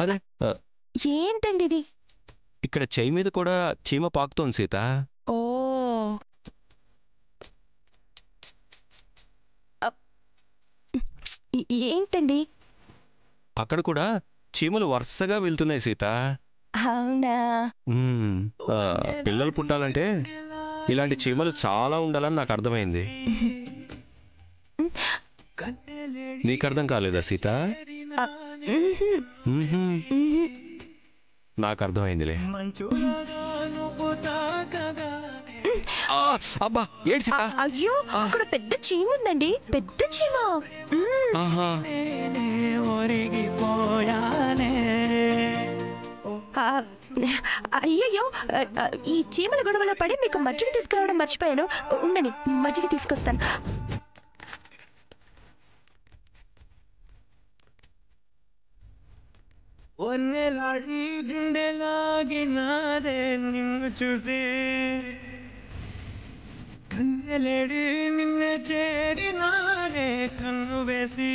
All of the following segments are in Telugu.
అదే ఆ, ఏంటండి ఇది ఇక్కడ చెయ్యి మీద కూడా చీమ పాకుతోంది సీత. ఓ. ఏంటండి? అక్కడ కూడా చీమలు వరుసగా వెళ్తున్నాయి సీత. అవునా. ఆ, పిల్లలు పుట్టాలంటే ఇలాంటి చీమలు చాలా ఉండాలని నాకు అర్థమైంది. నీకు అర్థం కాలేదా సీత. నాకు అర్థమైందిలే. ఆ, అబ్బా అ- అయ్యో అక్కడ పెద్ద చీమ ఉందండి. పెద్ద చీమ. మ్మ్. ఆహా. ఆ, అయ్యయ్యో ఆ, ఆ, ఈ చీమల గొడవలో పడి మీకు మజ్జిగ తీసుకురావడం మర్చిపోయాను. ఉండండి మజ్జిగ తీసుకొస్తాను. ఒన్నెలాడి గుండెలాగినాదే నిన్ను చూసి కన్నెలేడి నిన్న చేరినాదే కన్ను వేసి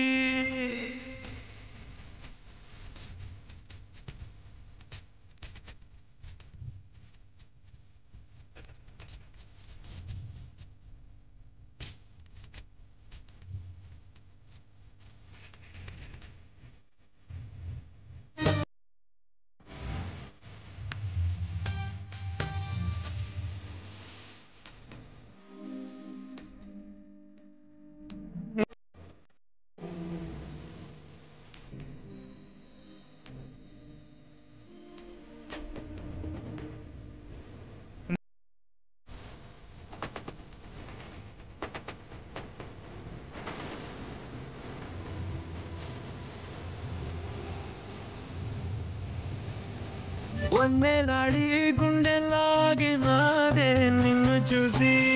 ఒన్నెలాడి గుండెలాగినాదే నిన్ను చూసి ఎవరమ్మా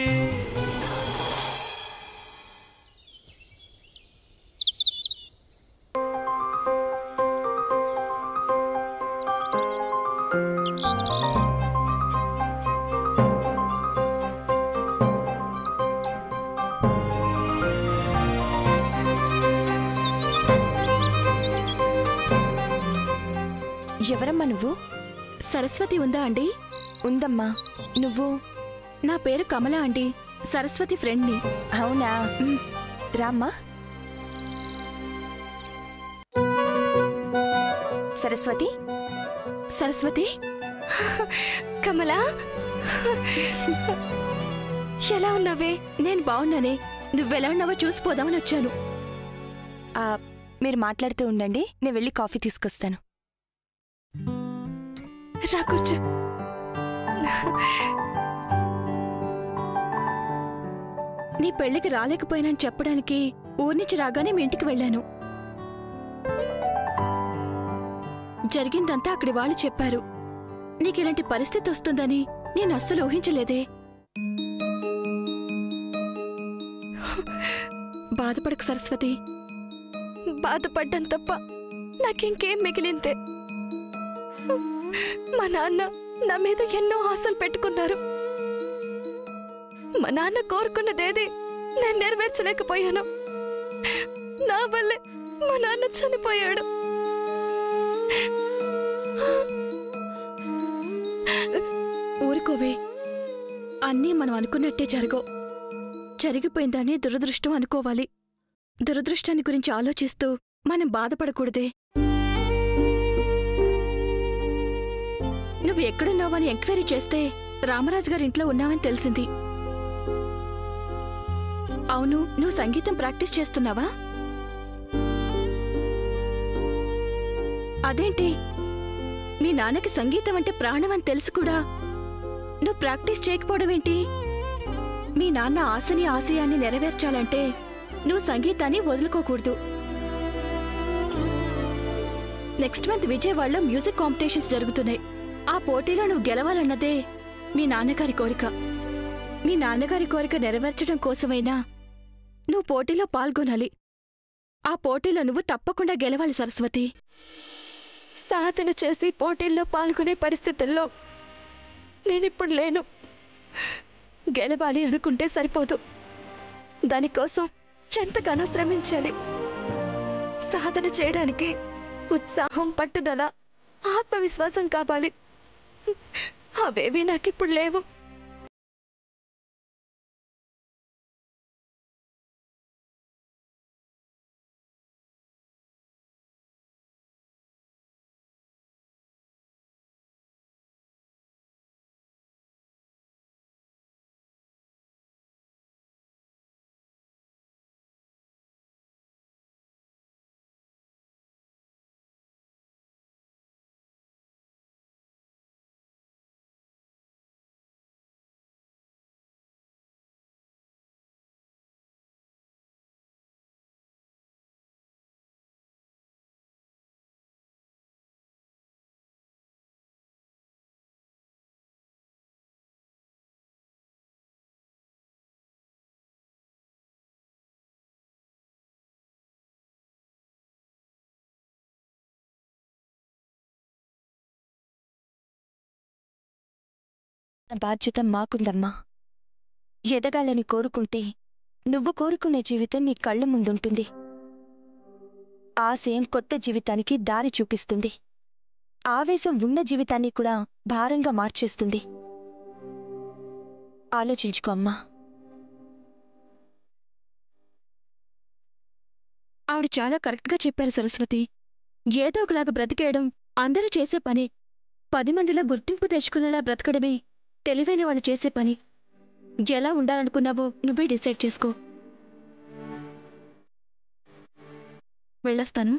సరస్వతి ఉందా అండి? ఉందమ్మా. నువ్వు? నా పేరు కమల అండి. సరస్వతి ఫ్రెండ్ని. అవునా. రామ్మా. సరస్వతి? సరస్వతి? కమలా? ఎలా ఉన్నావే? నేను బాగున్నానే. నువ్వెలా ఉన్నావో చూసిపోదామని వచ్చాను. మీరు మాట్లాడుతూ ఉండండి. నేను వెళ్ళి కాఫీ తీసుకొస్తాను. రా కూర్చో నీ పెళ్ళికి రాలేకపోయానని చెప్పడానికి ఊరి నుంచి రాగానే మీ ఇంటికి వెళ్ళాను. జరిగిందంతా అక్కడి వాళ్ళు చెప్పారు. నీకిలాంటి పరిస్థితి వస్తుందని నేను అస్సలు ఊహించలేదే. బాధపడకు సరస్వతి. బాధపడ్డం తప్ప నాకింకేం మిగిలిందే. మా నాన్న నా మీద ఎన్నో ఆశలు పెట్టుకున్నారు. మా నాన్న కోరుకున్నదేది నేను నెరవేర్చలేకపోయాను. నా వల్లే మా నాన్న చనిపోయాడు. ఊరుకోవే. అన్నీ మనం అనుకున్నట్టే జరగవు. జరిగిపోయిందని దురదృష్టం అనుకోవాలి. దురదృష్టాన్ని గురించి ఆలోచిస్తూ మనం బాధపడకూడదే. నువ్వు ఎక్కడున్నావని ఎంక్వైరీ చేస్తే రామరాజు గారి ఇంట్లో ఉన్నావని తెలిసింది. అవును నువ్వు సంగీతం ప్రాక్టీస్ చేస్తున్నావా? అదేంటి? మీ నాన్నకి సంగీతం అంటే ప్రాణం అని తెలుసు కూడా. నువ్వు ప్రాక్టీస్ చేయకపోవడం ఏంటి? మీ నాన్న ఆశని ఆశయాన్ని నెరవేర్చాలంటే నువ్వు సంగీతాన్ని వదులుకోకూడదు. నెక్స్ట్ మంత్ విజయవాడలో మ్యూజిక్ కాంపిటీషన్స్ జరుగుతున్నాయి. ఆ పోటీలో నువ్వు గెలవాలన్నదే మీ నాన్నగారి కోరిక. మీ నాన్నగారి కోరిక నెరవేర్చడం కోసమైనా నువ్వు పోటీలో పాల్గొనాలి. ఆ పోటీలో నువ్వు తప్పకుండా గెలవాలి సరస్వతి. సాధన చేసి పోటీల్లో పాల్గొనే పరిస్థితుల్లో నేనిప్పుడు లేను. గెలవాలి అనుకుంటే సరిపోదు. దానికోసం ఎంతగానో శ్రమించాలి. సాధన చేయడానికి ఉత్సాహం పట్టుదల ఆత్మవిశ్వాసం కావాలి. ఆ బేబీ నాకు ఇప్పుడు లేవు. బాధ్యత మాకుందమ్మా. ఎదగాలని కోరుకుంటే నువ్వు కోరుకునే జీవితం నీ కళ్ళ ముందుంటుంది. ఆశయం కొత్త జీవితానికి దారి చూపిస్తుంది. ఆవేశం ఉన్న జీవితాన్ని కూడా భారంగా మార్చేస్తుంది. ఆలోచించుకో అమ్మా. ఆవిడ చాలా కరెక్ట్గా చెప్పారు సరస్వతి. ఏదో ఒకలాగా బ్రతికేయడం అందరూ చేసే పని పది మందిలో గుర్తింపు తెచ్చుకునేలా బ్రతకడమే తెలివైన వాళ్ళు చేసే పని. ఎలా ఉండాలనుకున్నావో నువ్వే డిసైడ్ చేసుకో. వెళ్ళొస్తాను.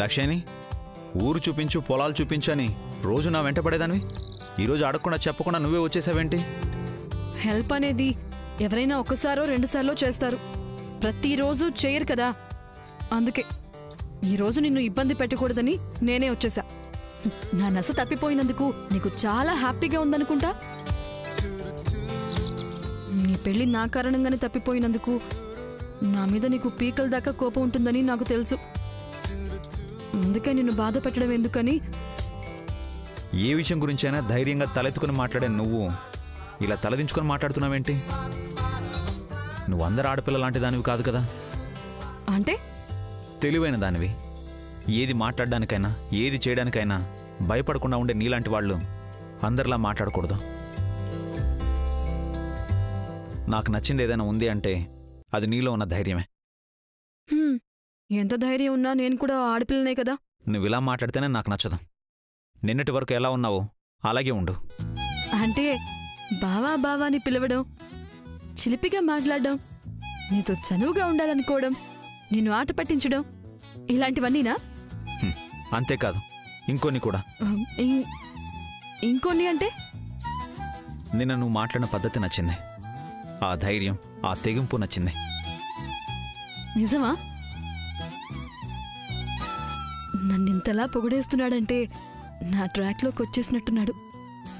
దక్షిణి? ఊరు చూపించు పొలాలు చూపించని రోజు నా వెంట పడేదానివి. ఈరోజు అడగకుండా చెప్పకుండా నువ్వే వచ్చేసావేంటి? హెల్ప్ అనేది ఎవరైనా ఒకసారో రెండుసార్లో చేస్తారు. ప్రతిరోజు చేయరు కదా. అందుకే ఈరోజు నిన్ను ఇబ్బంది పెట్టకూడదని నేనే వచ్చేసా. నా నస తప్పిపోయినందుకు నీకు చాలా హ్యాపీగా ఉందనుకుంటా? నీ పెళ్ళి నా కారణంగానే తప్పిపోయినందుకు నా మీద నీకు పీకల దాకా కోపం ఉంటుందని నాకు తెలుసు. అందుకే నిన్ను బాధ పెట్టడం ఎందుకని? ఏ విషయం గురించైనా ధైర్యంగా తలెత్తుకుని మాట్లాడే నువ్వు. ఇలా తలదించుకొని మాట్లాడుతున్నావేంటి? నువ్వు అందరు ఆడపిల్ల లాంటి దానివి కాదు కదా? అంటే? తెలివైన దానివి. ఏది మాట్లాడడానికైనా ఏది చేయడానికైనా భయపడకుండా ఉండే నీలాంటి వాళ్ళు అందరిలా మాట్లాడకూడదు. నాకు నచ్చింది ఏదైనా ఉంది అంటే అది నీలో ఉన్న ధైర్యమే. హ్మ్, ఎంత ధైర్యం ఉన్నా నేను కూడా ఆడపిల్లనే కదా? నువ్వు ఇలా మాట్లాడితేనే నాకు నచ్చదు. నిన్నటి వరకు ఎలా ఉన్నావో అలాగే ఉండు. అంటే బావా బావా అని పిలవడం చిలిపిగా మాట్లాడడం నీతో చనువుగా ఉండాలనుకోవడం నిన్ను ఆట పట్టించడం ఇలాంటివన్నీనా? హ్మ్. అంతేకాదు. ఇంకొన్ని కూడా. ఇం- ఇంకొన్ని అంటే? నిన్న నువ్వు మాట్లాడిన పద్ధతి నచ్చింది. ఆ ధైర్యం ఆ తెగింపు నచ్చింది. నిజమా? నన్నింతలా పొగిడేస్తున్నాడంటే నా ట్రాక్లోకి వచ్చేసినట్టున్నాడు.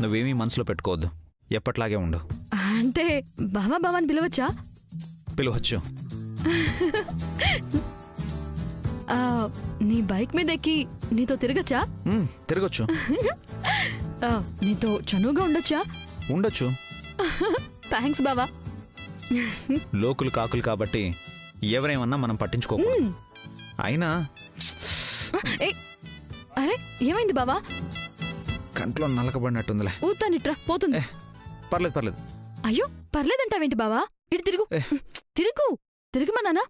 నువ్వేమీ మనసులో పెట్టుకోవద్దు. ఎప్పట్లాగే ఉండు. అంటే బావా బావా అని పిలవచ్చా? పిలవచ్చు. ఆ, నీ బైక్ మీద ఎక్కి నీతో తిరగచ్చా? తిరగొచ్చు. నీతో చనువుగా ఉండొచ్చా? ఉండొచ్చు. థ్యాంక్స్ బావా. లోకులు కాకులు కాబట్టి ఎవరేమన్నా మనం పట్టించుకోకూడదు. ఉమ్, అయినా అరే ఏమైంది బావా? కంట్లో నలకబడినట్టుందిలే. ఊతానిట్రా పోతుంది. పర్లేదు పర్లేదు. అయ్యో పర్లేదంటావేంటి బావా? ఇటు తిరుగు. ఏ. తిరుగు. తిరుగుమన్నానా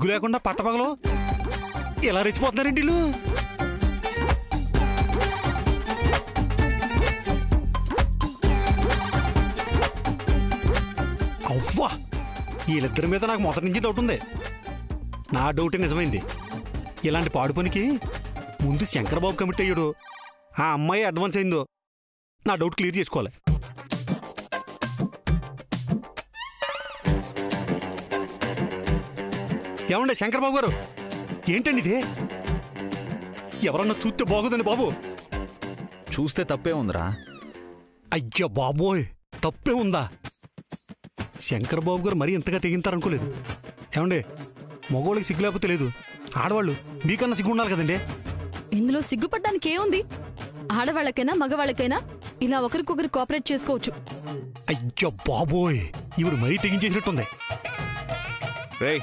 సిగ్గు లేకుండా పట్టపగలు? ఇలా రెచ్చిపోతున్నారండి వీళ్ళు? అవ్వా! వీళ్ళిద్దరి మీద నాకు మొదటి నుంచి డౌట్ ఉంది. నా డౌటే నిజమైంది. ఇలాంటి పాడు పనికి ముందు శంకరబాబు కమిట్ అయ్యాడు. ఆ అమ్మాయి అడ్వాన్స్ అయిందో నా డౌట్ క్లియర్ చేసుకోవాలి. ఏమండి శంకరబాబు గారు? ఏంటండి ఇది? ఎవరన్నా చూస్తే బాగోదండి బాబు. చూస్తే తప్పే ఉందిరా. అయ్యో బాబోయ్ తప్పే ఉందా? శంకరబాబు గారు మరీ ఇంతగా తెగింతారనుకోలేదు ఏమండి మగవాళ్ళకి సిగ్గు లేకపోతే లేదు. ఆడవాళ్ళు మీకన్నా సిగ్గు ఉండాలి కదండి. ఇందులో సిగ్గుపడ్డానికి ఏముంది? ఆడవాళ్ళకైనా మగవాళ్ళకైనా ఇలా ఒకరికొకరు కోఆపరేట్ చేసుకోవచ్చు. అయ్యో బాబోయ్ ఇవిడు మరీ తెగించేసినట్టుంది. రేయ్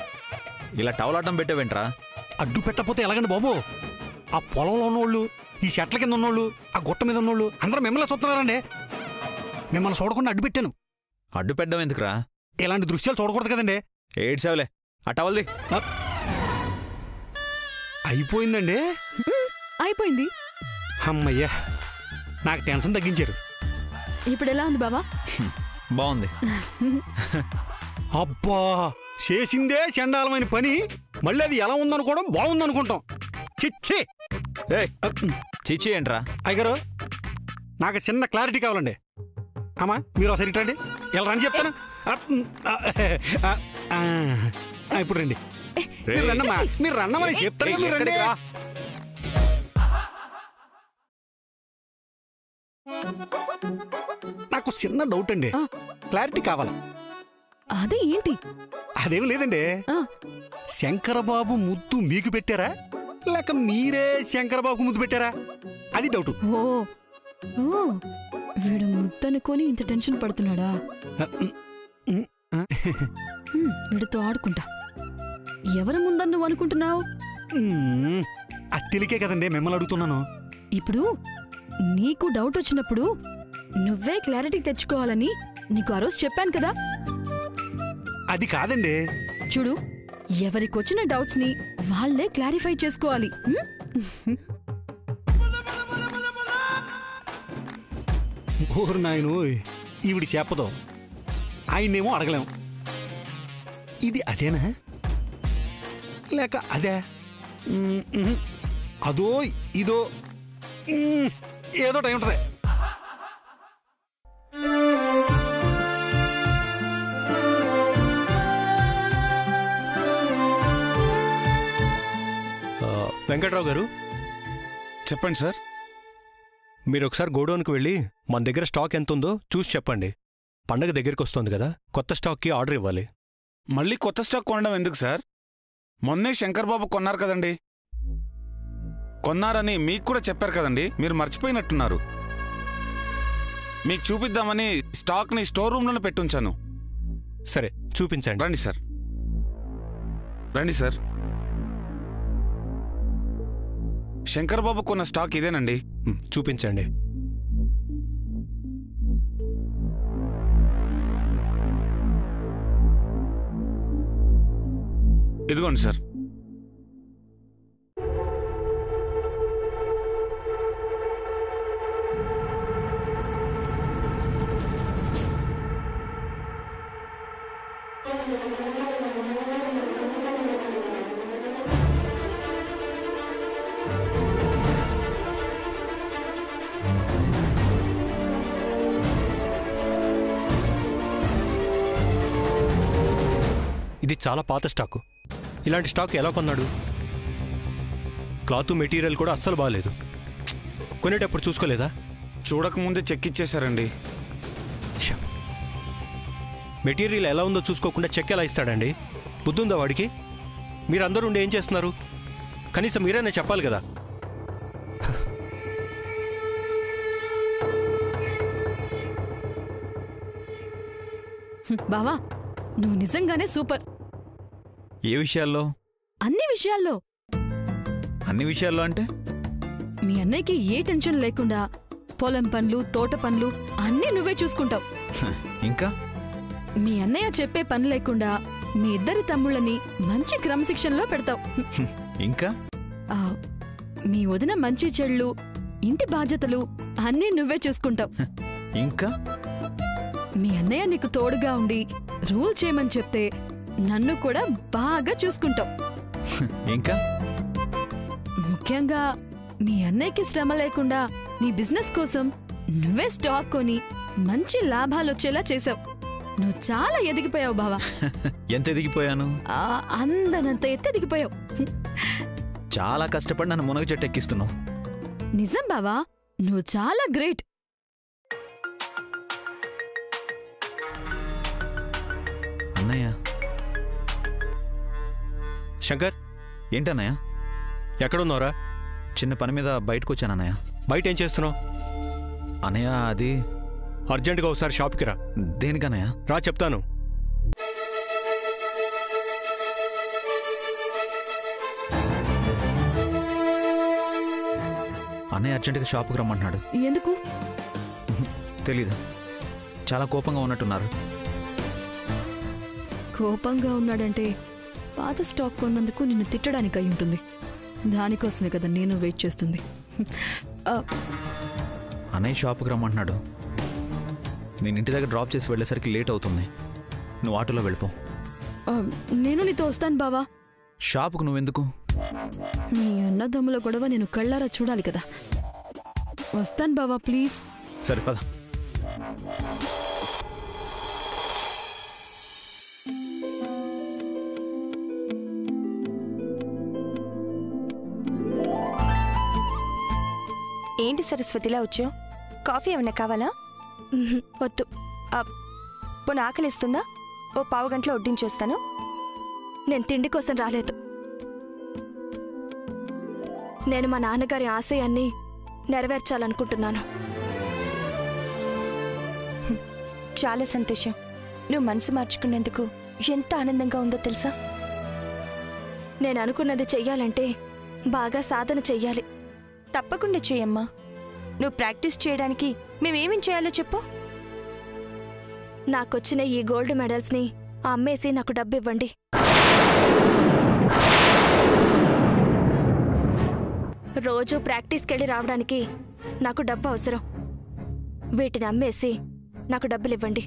ఇలా టవలాటం పెట్టావేంట్రా? అడ్డు పెట్టకపోతే ఎలాగండి బాబు? ఆ పొలంలో ఉన్నోళ్ళు ఈ చెట్ల కింద ఉన్నోళ్ళు ఆ గుట్ట మీద ఉన్నోళ్ళు అందరూ మిమ్మల్ని చూస్తున్నారండి. మిమ్మల్ని చూడకుండా అడ్డు పెట్టాను. అడ్డు పెట్టడం ఎందుకురా? ఇలాంటి దృశ్యాలు చూడకూడదు కదండి. ఏడ్చావులే. ఆ టవల్ది. అయిపోయిందండి? అయిపోయింది. అమ్మయ్యా నాకు టెన్షన్ తగ్గించారు. ఇప్పుడు ఎలా ఉంది బావా? బాగుంది. అబ్బా! చేసిందే చండాలమైన పని. మళ్ళీ అది ఎలా ఉందనుకోవడం బాగుందనుకుంటాం. చిచ్చి! ఏయ్ చిచి ఏంట్రా? అయ్యగారు నాకు చిన్న క్లారిటీ కావాలండి. అమ్మా మీరు ఒకసారి ఇటండి ఎలా రండి చెప్తాను. ఇప్పుడు రండి. మీరు రండమ్మా మీరు రండమని చెప్తాను ఏయ్, మీరు రండి? నాకు చిన్న డౌట్ అండి. క్లారిటీ కావాలి? అదే ఏంటి? అదేం లేదండి. శంకరబాబు ముద్దు మీకు పెట్టారా? లేక మీరే శంకరబాబుకు ముద్దు పెట్టారా? అది డౌట్. ఓ. వీడు ముద్దనుకొని ఇంత టెన్షన్ పడుతున్నాడా? వీడితో ఆడుకుంటా. ఎవరి ముందని నువ్వు అనుకుంటున్నావు? అత్తిలికే కదండి మిమ్మల్ని అడుగుతున్నాను. ఇప్పుడు నీకు డౌట్ వచ్చినప్పుడు నువ్వే క్లారిటీ తెచ్చుకోవాలని నీకు ఆ రోజు చెప్పాను కదా? అది కాదండి. చూడు ఎవరికొచ్చిన డౌట్స్ని వాళ్ళే క్లారిఫై చేసుకోవాలి. హ్మ్? ఓరు నాయను ఈవిడి చెప్పదు. ఆయన్నేమో అడగలేం. ఇది అదేనా? లేక అదే. అదో ఇదో ఏదో టైం ఉంటుంది. వెంకట్రావు గారు? చెప్పండి సార్. మీరు ఒకసారి గోడౌన్కి వెళ్ళి మన దగ్గర స్టాక్ ఎంత ఉందో చూసి చెప్పండి. పండగ దగ్గరికి వస్తుంది కదా కొత్త స్టాక్కి ఆర్డర్ ఇవ్వాలి. మళ్ళీ కొత్త స్టాక్ కొనడం ఎందుకు సార్? మొన్నే శంకర్ బాబు కొన్నారు కదండి. కొన్నారని మీకు కూడా చెప్పారు కదండి మీరు మర్చిపోయినట్టున్నారు. మీకు చూపిద్దామని స్టాక్ని స్టోర్ రూమ్లోనే పెట్టుంచాను సరే చూపించండి. రండి సార్. రండి సార్. శంకర్ బాబు కొన్న స్టాక్ ఇదేనండి. చూపించండి. ఇదిగోండి సార్. ఇది చాలా పాత స్టాకు. ఇలాంటి స్టాక్ ఎలా కొన్నాడు? క్లాత్ మెటీరియల్ కూడా అస్సలు బాగాలేదు కొనేటప్పుడు చూసుకోలేదా? చూడకముందే చెక్ ఇచ్చేశారండి! మెటీరియల్ ఎలా ఉందో చూసుకోకుండా చెక్ ఎలా ఇస్తాడండి? బుద్ధుందా వాడికి? మీరందరూ ఉండి ఏం చేస్తున్నారు? కనీసం మీరైనా చెప్పాలి కదా. బావా నువ్వు నిజంగానే సూపర్. ఏ విషయాల్లో? అన్ని విషయాల్లో. అన్ని విషయాల్లో అంటే? మీ అన్నయ్యకి ఏ టెన్షన్ లేకుండా పొలం పనులు తోట పనులు అన్నీ నువ్వే చూసుకుంటావు. ఇంకా? మీ అన్నయ్య చెప్పే పని లేకుండా మీ ఇద్దరి తమ్ముళ్ళని మంచి క్రమశిక్షణలో పెడతావు. ఇంకా? ఆ, మీ వదిన మంచి చెళ్ళు ఇంటి బాధ్యతలు అన్నీ నువ్వే చూసుకుంటావు. ఇంకా? మీ అన్నయ్య నీకు తోడుగా ఉండి రూల్ చేయమని చెప్తే నన్ను కూడా బాగా చూసుకుంటావు. ఇంకా? ముఖ్యంగా మీ అన్నయ్యకి శ్రమ లేకుండా నీ బిజినెస్ కోసం నువ్వే స్టాక్ కొని మంచి లాభాలు వచ్చేలా చేసావు నువ్వు చాలా ఎదిగిపోయావు బావా. ఎంత ఎదిగిపోయాను? ఆ, అందనంత ఎత్తి ఎదిగిపోయావు చాలా కష్టపడి నన్ను మునగ చెట్టు ఎక్కిస్తున్నావు. నిజం బావా నువ్వు చాలా గ్రేట్. శంకర్? ఏంటన్నయ్య? ఎక్కడున్నావురా? చిన్న పని మీద బయటకు వచ్చాను అన్నయ్య బయట ఏం చేస్తున్నావు? అన్నయ్య అది అర్జెంటుగా ఒకసారి షాప్కి రా. దేనికన్నయ్య? రా చెప్తాను. అన్నయ్య అర్జెంటుగా షాపుకి రమ్మంటున్నాడు. ఎందుకు? తెలీదు. చాలా కోపంగా ఉన్నట్టున్నారు. కోపంగా ఉన్నాడంటే పాత స్టాక్ కొన్నందుకు నిన్ను తిట్టడానికి అయి ఉంటుంది. దానికోసమే కదా నేను వెయిట్ చేస్తుంది. అన్నయ్య షాపుకి రమ్మంటున్నాడు. నేను ఇంటి దగ్గర డ్రాప్ చేసి వెళ్ళేసరికి లేట్ అవుతుంది. నువ్వు ఆటోలో వెళ్ళిపో. నేను నీతో వస్తాను బావా. షాపుకు నువ్వెందుకు? మీ అన్నదమ్ముల గొడవ నేను కళ్ళారా చూడాలి కదా. వస్తాను బావా ప్లీజ్. సరే పద. సరస్వతిలా వచ్చావు? కాఫీ ఏమన్నా కావాలా? వద్దు. పోనీ ఆకలిస్తుందా? ఓ పావు గంటలో వడ్డించేస్తాను. నేను తిండి కోసం రాలేదు. నేను మా నాన్నగారి ఆశయాన్ని నెరవేర్చాలనుకుంటున్నాను. చాలా సంతోషం. నువ్వు మనసు మార్చుకున్నందుకు ఎంత ఆనందంగా ఉందో తెలుసా? నేను అనుకున్నది చెయ్యాలంటే బాగా సాధన చెయ్యాలి. తప్పకుండా చేయమ్మా నువ్వు ప్రాక్టీస్ చేయడానికి మేమేమేం చేయాలో చెప్పు. నాకొచ్చిన ఈ గోల్డ్ మెడల్స్ని అమ్మేసి నాకు డబ్బు ఇవ్వండి రోజు ప్రాక్టీస్కి వెళ్ళి రావడానికి నాకు డబ్బు అవసరం. వీటిని అమ్మేసి నాకు డబ్బులు ఇవ్వండి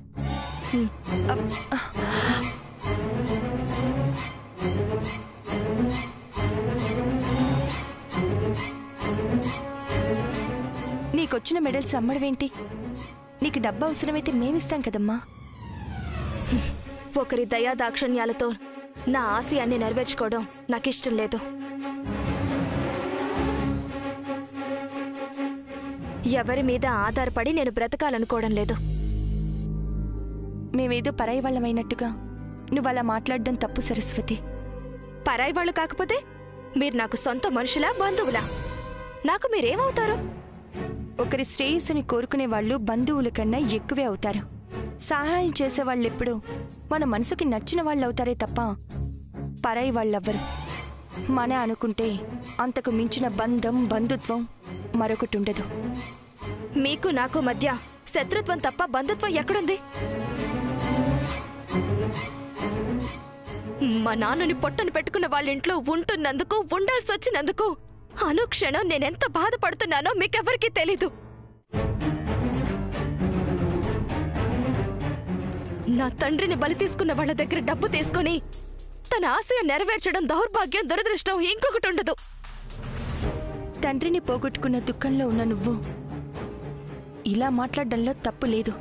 నీకొచ్చిన మెడల్స్ అమ్మడమేంటి? నీకు డబ్బు అవసరమైతే మేమిస్తాం కదమ్మా. ఒకరి దయా దాక్షణ్యాలతో నా ఆశయాన్ని నెరవేర్చుకోవడం నాకు ఇష్టం లేదు. ఎవరి మీద ఆధారపడి నేను బ్రతకాలనుకోవడం లేదు. మేమేదో పరాయి వాళ్ళమైనట్టుగా నువ్వు అలా మాట్లాడడం తప్పు సరస్వతి. పరాయి వాళ్ళు కాకపోతే మీరు నాకు సొంత మనుషులా బంధువులా. నాకు మీరేమవుతారు? ఒకరి శ్రేయస్సుని కోరుకునే వాళ్ళు బంధువుల కన్నా ఎక్కువే అవుతారు. సహాయం చేసే వాళ్ళెప్పుడు మన మనసుకి నచ్చిన వాళ్ళు అవుతారే తప్ప పరాయి వాళ్ళెవ్వరు. మన అనుకుంటే అంతకు మించిన బంధం బంధుత్వం మరొకటి ఉండదు. మీకు నాకు మధ్య శత్రుత్వం తప్ప బంధుత్వం ఎక్కడుంది? మా నాన్నని పొట్టను పెట్టుకున్న వాళ్ళ ఇంట్లో ఉంటున్నందుకు ఉండాల్సి వచ్చినందుకు అనుక్షణం నేనెంత బాధపడుతున్నానో మీకెవరికీ తెలీదు. నా తండ్రిని బలి తీసుకున్న వాళ్ళ దగ్గర డబ్బు తీసుకొని తన ఆశయం నెరవేర్చడం దౌర్భాగ్యం దురదృష్టం ఇంకొకటి ఉండదు. తండ్రిని పోగొట్టుకున్న దుఃఖంలో ఉన్న నువ్వు ఇలా మాట్లాడడంలో తప్పు లేదు.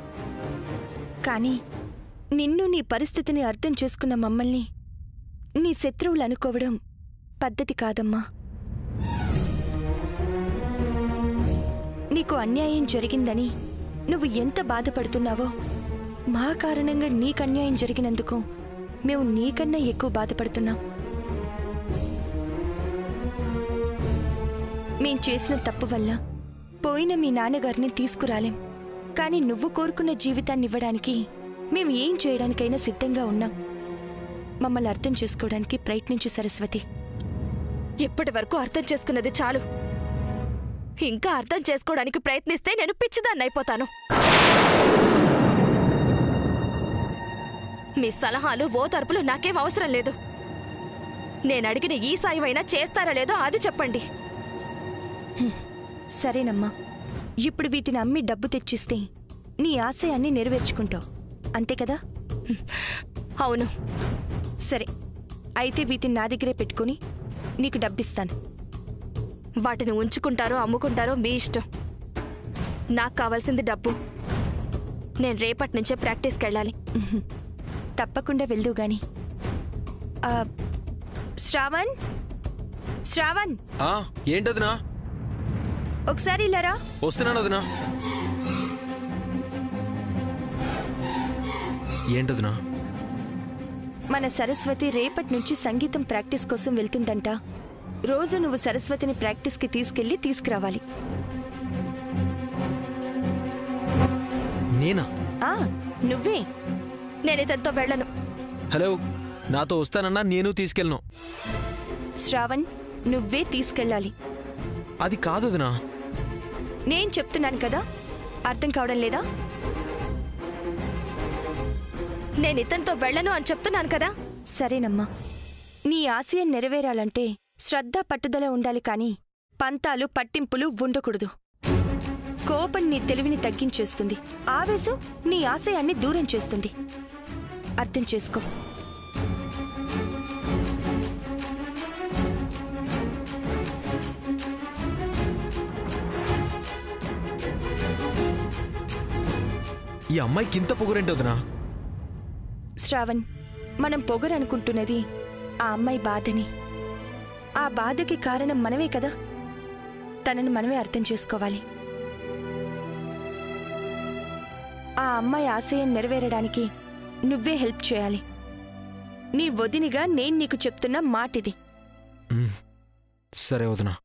కానీ నిన్ను నీ పరిస్థితిని అర్థం చేసుకున్న మమ్మల్ని నీ శత్రువులు అనుకోవడం పద్ధతి కాదమ్మా. నీకు అన్యాయం జరిగిందని నువ్వు ఎంత బాధపడుతున్నావో. మా కారణంగా నీకు అన్యాయం జరిగినందుకు మేము నీకన్నా ఎక్కువ బాధపడుతున్నాం. మేం చేసిన తప్పు వల్ల పోయిన మీ నాన్నగారిని తీసుకురాలేం. కానీ నువ్వు కోరుకున్న జీవితాన్ని ఇవ్వడానికి మేము ఏం చేయడానికైనా సిద్ధంగా ఉన్నాం. మమ్మల్ని అర్థం చేసుకోవడానికి ప్రయత్నించు సరస్వతి. ఇప్పటి వరకు అర్థం చేసుకున్నది చాలు. ఇంకా అర్థం చేసుకోవడానికి ప్రయత్నిస్తే నేను పిచ్చిదాన్ని అయిపోతాను. మీ సలహాలు ఓతర్పులు నాకేం అవసరం లేదు. నేను అడిగిన ఈ సాయమైనా చేస్తారా లేదో అది చెప్పండి. సరేనమ్మా. ఇప్పుడు వీటిని అమ్మి డబ్బు తెచ్చిస్తే నీ ఆశయాన్ని నెరవేర్చుకుంటావు. అంతే కదా? అవును. సరే. అయితే వీటిని నా దగ్గరే పెట్టుకుని నీకు డబ్బిస్తాను. వాటిని ఉంచుకుంటారో అమ్ముకుంటారో మీ ఇష్టం. నాకు కావాల్సింది డబ్బు. నేను రేపటి నుంచే ప్రాక్టీస్కి వెళ్ళాలి. తప్పకుండా వెళ్దు గాని. శ్రావణ్? శ్రావణ్? ఆ, ఏంటదినా? ఒకసారి ఇల్లారా వస్తున్నాను అదినా. ఏంటదినా? మన సరస్వతి రేపటి నుంచి సంగీతం ప్రాక్టీస్ కోసం వెళ్తుందంట. రోజు నువ్వు సరస్వతిని ప్రాక్టీస్కి తీసుకెళ్ళి తీసుకురావాలి. నేనా? ఆ నువ్వే. నేను ఇతనితో వెళ్ళను. హలో నాతో వస్తానన్నా నేను తీసుకెళ్ళను. శ్రావణ్ నువ్వే తీసుకెళ్ళాలి. అది కాదు వదినా నేను చెప్తున్నాను కదా అర్థం కావడం లేదా? నేను ఇతనితో వెళ్ళను అని చెప్తున్నాను కదా. సరేనమ్మా. నీ ఆశయం నెరవేరాలంటే శ్రద్ధ పట్టుదల ఉండాలి కానీ పంతాలు పట్టింపులు ఉండకూడదు. కోపం నీ తెలివిని తగ్గించేస్తుంది. ఆవేశం నీ ఆశయాన్ని దూరం చేస్తుంది. అర్థం చేసుకో. ఈ అమ్మాయికి ఇంత పొగురేంటి వదినా? శ్రావణ్ మనం పొగరనుకుంటున్నది ఆ అమ్మాయి బాధని. ఆ బాధకి కారణం మనమే కదా. తనని మనమే అర్థం చేసుకోవాలి. ఆ అమ్మాయి ఆశయం నెరవేరడానికి నువ్వే హెల్ప్ చేయాలి. నీ వదినిగా నేను నీకు చెప్తున్న మాటిది. సరే వదినా.